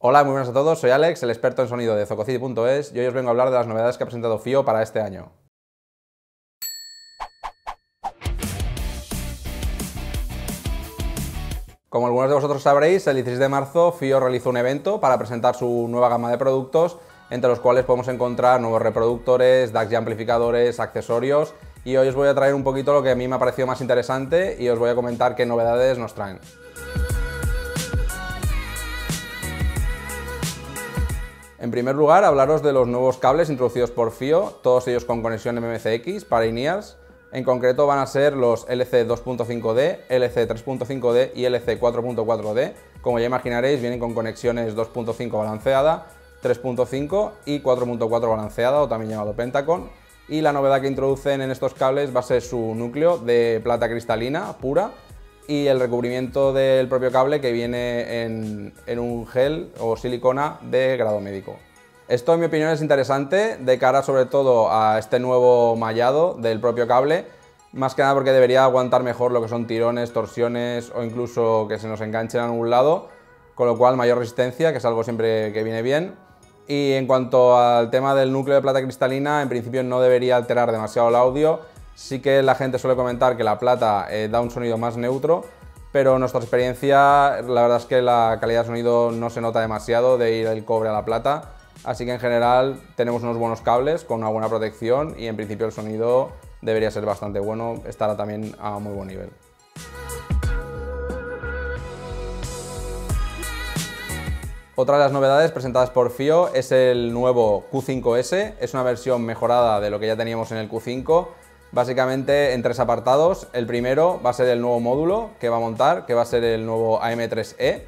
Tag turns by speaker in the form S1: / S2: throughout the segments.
S1: Hola, muy buenas a todos, soy Alex, el experto en sonido de Zococity.es y hoy os vengo a hablar de las novedades que ha presentado FIO para este año. Como algunos de vosotros sabréis, el 16 de marzo FIO realizó un evento para presentar su nueva gama de productos, entre los cuales podemos encontrar nuevos reproductores, DAX y amplificadores, accesorios, y hoy os voy a traer un poquito lo que a mí me ha parecido más interesante y os voy a comentar qué novedades nos traen. En primer lugar, hablaros de los nuevos cables introducidos por FIO, todos ellos con conexión MMCX para INEARS, en concreto van a ser los LC 2.5D, LC 3.5D y LC 4.4D. Como ya imaginaréis, vienen con conexiones 2.5 balanceada, 3.5 y 4.4 balanceada o también llamado Pentacon. Y la novedad que introducen en estos cables va a ser su núcleo de plata cristalina pura y el recubrimiento del propio cable que viene en, un gel o silicona de grado médico. Esto en mi opinión es interesante de cara sobre todo a este nuevo mallado del propio cable, más que nada porque debería aguantar mejor lo que son tirones, torsiones o incluso que se nos enganchen a algún lado, con lo cual mayor resistencia, que es algo siempre que viene bien. Y en cuanto al tema del núcleo de plata cristalina, en principio no debería alterar demasiado el audio, sí que la gente suele comentar que la plata eh, da un sonido más neutro, pero nuestra experiencia, la verdad es que la calidad de sonido no se nota demasiado de ir el cobre a la plata, Así que en general tenemos unos buenos cables con una buena protección y en principio el sonido debería ser bastante bueno, estará también a muy buen nivel. Otra de las novedades presentadas por FIO es el nuevo Q5S, es una versión mejorada de lo que ya teníamos en el Q5, básicamente en tres apartados. El primero va a ser el nuevo módulo que va a montar, que va a ser el nuevo AM3E,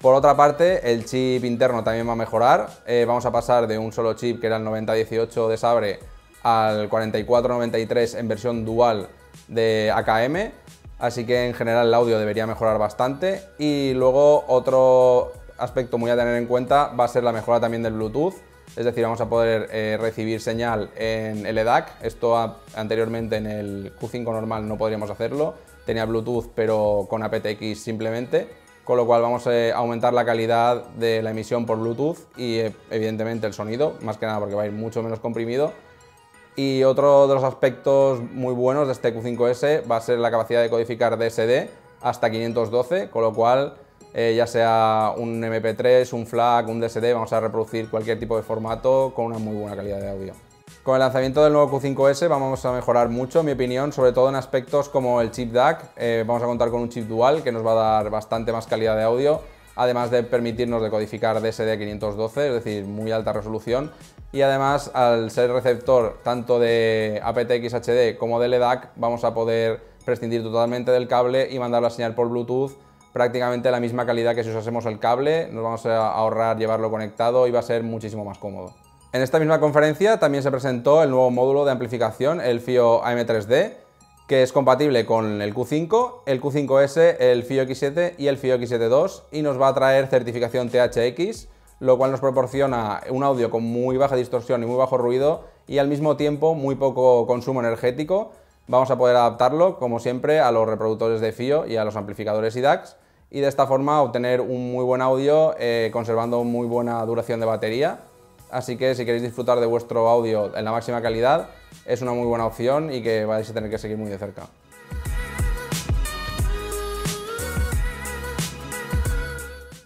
S1: por otra parte, el chip interno también va a mejorar. Eh, vamos a pasar de un solo chip, que era el 9018 de Sabre, al 4493 en versión dual de AKM. Así que en general el audio debería mejorar bastante. Y luego otro aspecto muy a tener en cuenta va a ser la mejora también del Bluetooth. Es decir, vamos a poder eh, recibir señal en el EDAC. Esto anteriormente en el Q5 normal no podríamos hacerlo. Tenía Bluetooth pero con aptX simplemente con lo cual vamos a aumentar la calidad de la emisión por Bluetooth y eh, evidentemente el sonido, más que nada porque va a ir mucho menos comprimido. Y otro de los aspectos muy buenos de este Q5S va a ser la capacidad de codificar DSD hasta 512, con lo cual eh, ya sea un MP3, un FLAC, un DSD, vamos a reproducir cualquier tipo de formato con una muy buena calidad de audio. Con el lanzamiento del nuevo Q5S vamos a mejorar mucho, en mi opinión, sobre todo en aspectos como el chip DAC. Eh, vamos a contar con un chip dual que nos va a dar bastante más calidad de audio, además de permitirnos decodificar DSD 512, es decir, muy alta resolución. Y además, al ser receptor tanto de aptX HD como de LDAC, vamos a poder prescindir totalmente del cable y mandar la señal por Bluetooth prácticamente la misma calidad que si usásemos el cable, nos vamos a ahorrar llevarlo conectado y va a ser muchísimo más cómodo. En esta misma conferencia también se presentó el nuevo módulo de amplificación, el FIO AM3D, que es compatible con el Q5, el Q5S, el FIO X7 y el FIO X7 II y nos va a traer certificación THX, lo cual nos proporciona un audio con muy baja distorsión y muy bajo ruido y al mismo tiempo muy poco consumo energético. Vamos a poder adaptarlo, como siempre, a los reproductores de FIO y a los amplificadores y DAX y de esta forma obtener un muy buen audio eh, conservando muy buena duración de batería así que si queréis disfrutar de vuestro audio en la máxima calidad, es una muy buena opción y que vais a tener que seguir muy de cerca.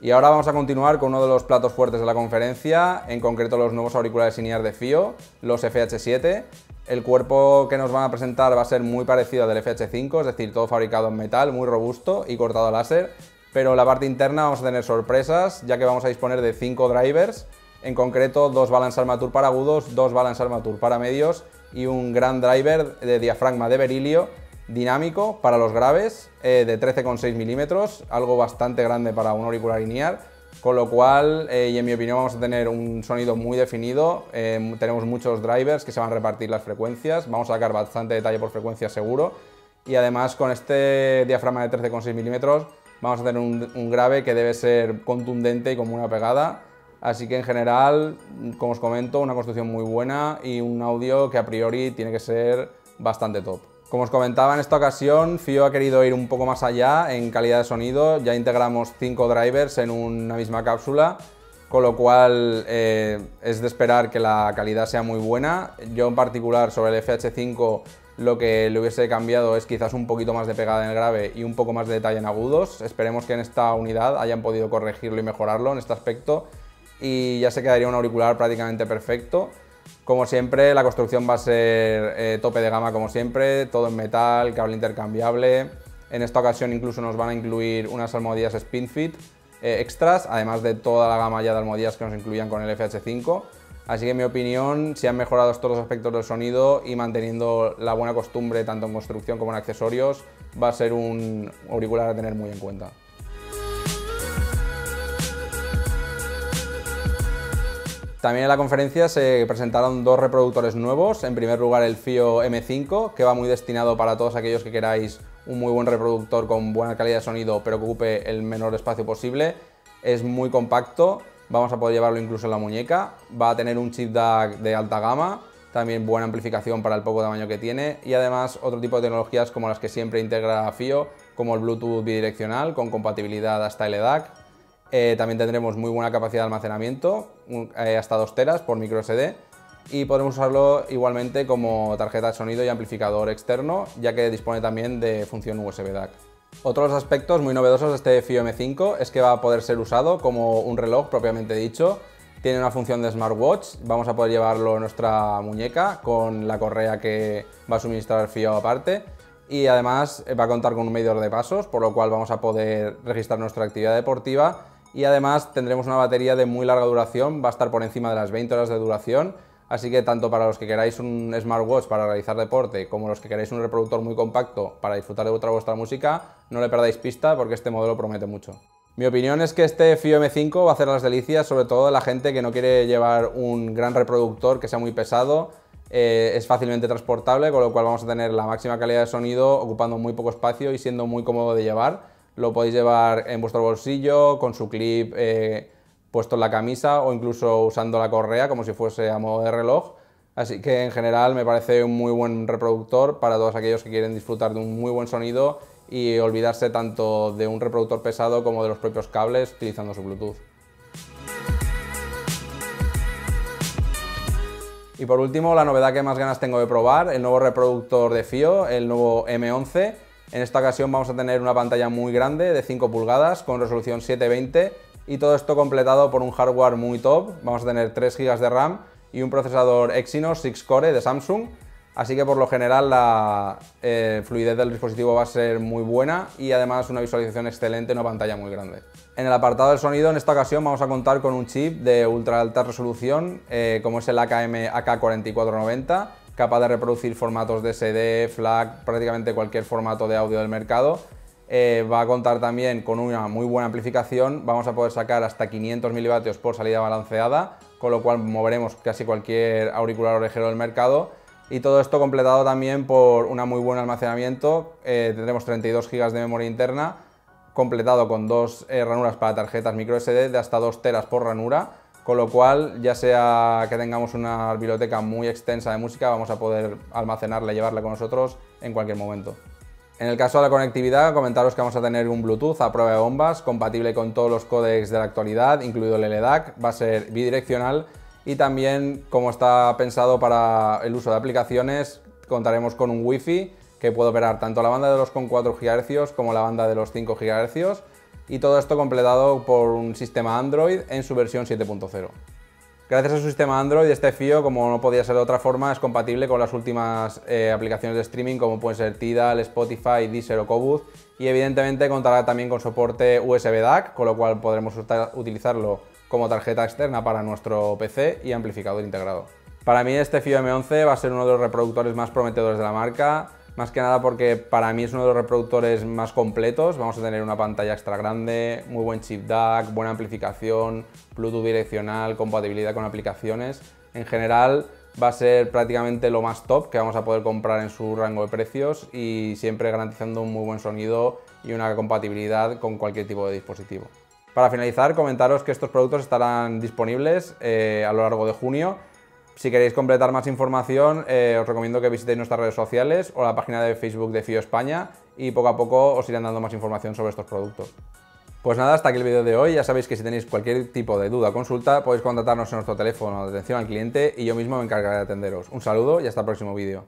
S1: Y ahora vamos a continuar con uno de los platos fuertes de la conferencia, en concreto los nuevos auriculares INEAR de FIO, los FH7. El cuerpo que nos van a presentar va a ser muy parecido al del FH5, es decir, todo fabricado en metal, muy robusto y cortado a láser, pero en la parte interna vamos a tener sorpresas, ya que vamos a disponer de 5 drivers en concreto dos balance armature para agudos, dos balance armature para medios y un gran driver de diafragma de berilio dinámico para los graves eh, de 13,6 milímetros, algo bastante grande para un auricular linear, con lo cual, eh, y en mi opinión, vamos a tener un sonido muy definido. Eh, tenemos muchos drivers que se van a repartir las frecuencias, vamos a sacar bastante detalle por frecuencia seguro. Y además, con este diafragma de 13,6 milímetros, vamos a tener un, un grave que debe ser contundente y como una pegada Así que en general, como os comento, una construcción muy buena y un audio que a priori tiene que ser bastante top. Como os comentaba en esta ocasión, FIO ha querido ir un poco más allá en calidad de sonido, ya integramos cinco drivers en una misma cápsula con lo cual eh, es de esperar que la calidad sea muy buena. Yo en particular sobre el FH5 lo que le hubiese cambiado es quizás un poquito más de pegada en el grave y un poco más de detalle en agudos. Esperemos que en esta unidad hayan podido corregirlo y mejorarlo en este aspecto y ya se quedaría un auricular prácticamente perfecto. Como siempre, la construcción va a ser eh, tope de gama como siempre, todo en metal, cable intercambiable. En esta ocasión incluso nos van a incluir unas almohadillas SpinFit eh, extras, además de toda la gama ya de almohadillas que nos incluían con el FH5. Así que en mi opinión, si han mejorado todos los aspectos del sonido y manteniendo la buena costumbre tanto en construcción como en accesorios, va a ser un auricular a tener muy en cuenta. También en la conferencia se presentaron dos reproductores nuevos. En primer lugar el FIO M5, que va muy destinado para todos aquellos que queráis un muy buen reproductor con buena calidad de sonido, pero que ocupe el menor espacio posible. Es muy compacto, vamos a poder llevarlo incluso en la muñeca, va a tener un chip DAC de alta gama, también buena amplificación para el poco tamaño que tiene y además otro tipo de tecnologías como las que siempre integra FIO, como el Bluetooth bidireccional con compatibilidad hasta LDAC. Eh, también tendremos muy buena capacidad de almacenamiento, eh, hasta 2 teras por micro SD y podremos usarlo igualmente como tarjeta de sonido y amplificador externo, ya que dispone también de función USB DAC. Otros aspectos muy novedosos de este FIO M5 es que va a poder ser usado como un reloj propiamente dicho. Tiene una función de smartwatch, vamos a poder llevarlo en nuestra muñeca con la correa que va a suministrar el FIO aparte y además va a contar con un medidor de pasos, por lo cual vamos a poder registrar nuestra actividad deportiva y además tendremos una batería de muy larga duración, va a estar por encima de las 20 horas de duración Así que tanto para los que queráis un smartwatch para realizar deporte como los que queráis un reproductor muy compacto para disfrutar de vuestra, vuestra música, no le perdáis pista porque este modelo promete mucho. Mi opinión es que este FIO M5 va a hacer las delicias, sobre todo de la gente que no quiere llevar un gran reproductor que sea muy pesado, eh, es fácilmente transportable, con lo cual vamos a tener la máxima calidad de sonido ocupando muy poco espacio y siendo muy cómodo de llevar. Lo podéis llevar en vuestro bolsillo, con su clip eh, puesto en la camisa o incluso usando la correa como si fuese a modo de reloj. Así que en general me parece un muy buen reproductor para todos aquellos que quieren disfrutar de un muy buen sonido y olvidarse tanto de un reproductor pesado como de los propios cables utilizando su Bluetooth. Y por último, la novedad que más ganas tengo de probar, el nuevo reproductor de FIO, el nuevo M11. En esta ocasión vamos a tener una pantalla muy grande de 5 pulgadas con resolución 720 y todo esto completado por un hardware muy top. Vamos a tener 3 GB de RAM y un procesador Exynos 6 Core de Samsung. Así que por lo general la eh, fluidez del dispositivo va a ser muy buena y además una visualización excelente en una pantalla muy grande. En el apartado del sonido en esta ocasión vamos a contar con un chip de ultra alta resolución eh, como es el AKM AK4490 capaz de reproducir formatos de SD, FLAC, prácticamente cualquier formato de audio del mercado. Eh, va a contar también con una muy buena amplificación, vamos a poder sacar hasta 500 milivatios por salida balanceada, con lo cual moveremos casi cualquier auricular orejero del mercado. Y todo esto completado también por una muy buen almacenamiento, eh, tendremos 32 GB de memoria interna, completado con dos eh, ranuras para tarjetas micro SD de hasta 2 teras por ranura, con lo cual ya sea que tengamos una biblioteca muy extensa de música, vamos a poder almacenarla y llevarla con nosotros en cualquier momento. En el caso de la conectividad, comentaros que vamos a tener un Bluetooth a prueba de bombas, compatible con todos los códecs de la actualidad, incluido el LDAC, va a ser bidireccional y también, como está pensado para el uso de aplicaciones, contaremos con un Wi-Fi que puede operar tanto la banda de los 4 GHz como la banda de los 5 GHz y todo esto completado por un sistema Android en su versión 7.0. Gracias a su sistema Android, este FIO, como no podía ser de otra forma, es compatible con las últimas eh, aplicaciones de streaming como pueden ser Tidal, Spotify, Deezer o Cobuz y evidentemente contará también con soporte USB DAC, con lo cual podremos utilizarlo como tarjeta externa para nuestro PC y amplificador integrado. Para mí este FIO M11 va a ser uno de los reproductores más prometedores de la marca, más que nada porque para mí es uno de los reproductores más completos. Vamos a tener una pantalla extra grande, muy buen chip DAC, buena amplificación, Bluetooth direccional, compatibilidad con aplicaciones. En general va a ser prácticamente lo más top que vamos a poder comprar en su rango de precios y siempre garantizando un muy buen sonido y una compatibilidad con cualquier tipo de dispositivo. Para finalizar, comentaros que estos productos estarán disponibles eh, a lo largo de junio si queréis completar más información, eh, os recomiendo que visitéis nuestras redes sociales o la página de Facebook de FIO España y poco a poco os irán dando más información sobre estos productos. Pues nada, hasta aquí el vídeo de hoy. Ya sabéis que si tenéis cualquier tipo de duda o consulta, podéis contactarnos en nuestro teléfono de atención al cliente y yo mismo me encargaré de atenderos. Un saludo y hasta el próximo vídeo.